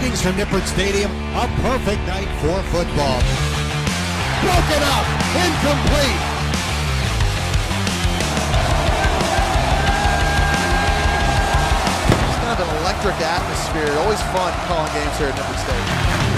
Greetings from Nippert Stadium. A perfect night for football. Broken up. Incomplete. It's kind of an electric atmosphere. Always fun calling games here at Nippert Stadium.